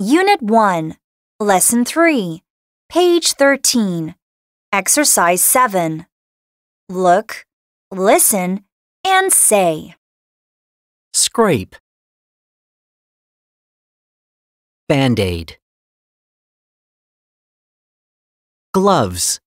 Unit 1, Lesson 3, page 13, Exercise 7. Look, listen, and say. Scrape. Band-aid. Gloves.